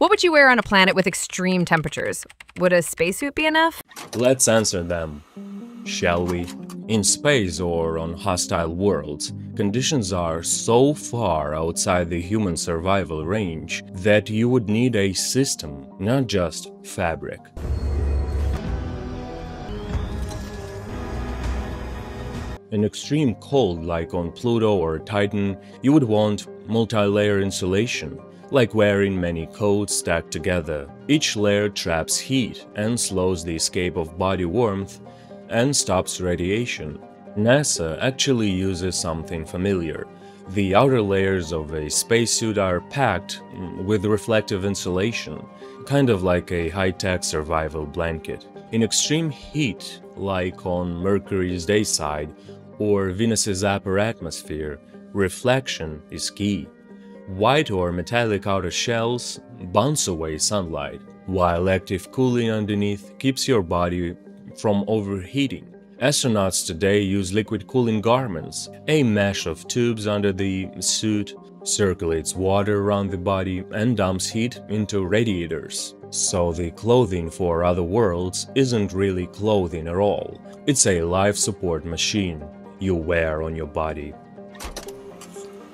What would you wear on a planet with extreme temperatures? Would a spacesuit be enough? Let's answer them, shall we? In space or on hostile worlds, conditions are so far outside the human survival range that you would need a system, not just fabric. In extreme cold like on Pluto or Titan, you would want multi-layer insulation, like wearing many coats stacked together. Each layer traps heat and slows the escape of body warmth and stops radiation. NASA actually uses something familiar. The outer layers of a spacesuit are packed with reflective insulation, kind of like a high-tech survival blanket. In extreme heat, like on Mercury's day side or Venus's upper atmosphere, reflection is key. White or metallic outer shells bounce away sunlight, while active cooling underneath keeps your body from overheating. Astronauts today use liquid cooling garments. A mesh of tubes under the suit circulates water around the body and dumps heat into radiators. So the clothing for other worlds isn't really clothing at all. It's a life support machine you wear on your body.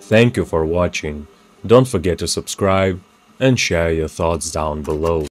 Thank you for watching. Don't forget to subscribe and share your thoughts down below.